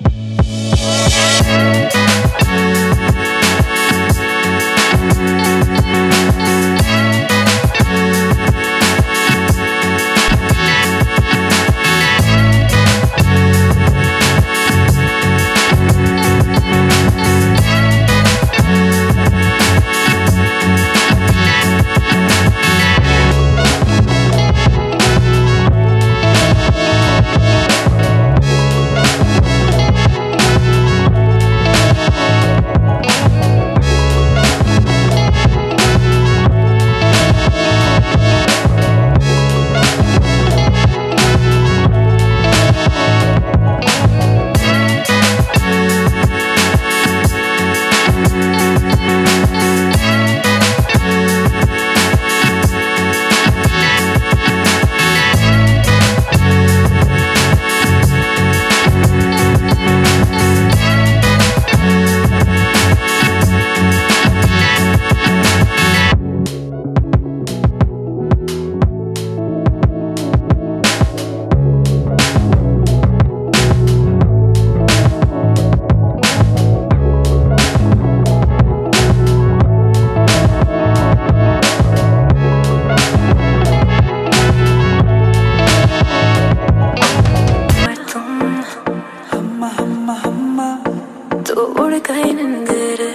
Bye. bu orada kaynındır